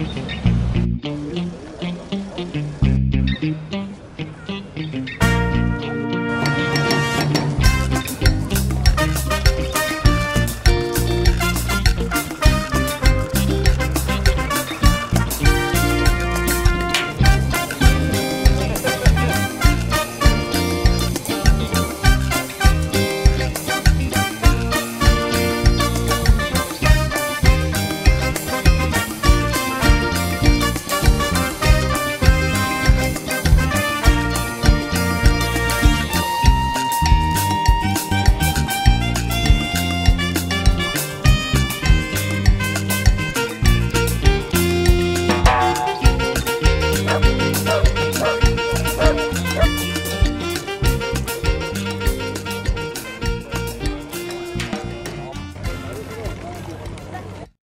Mm-hmm.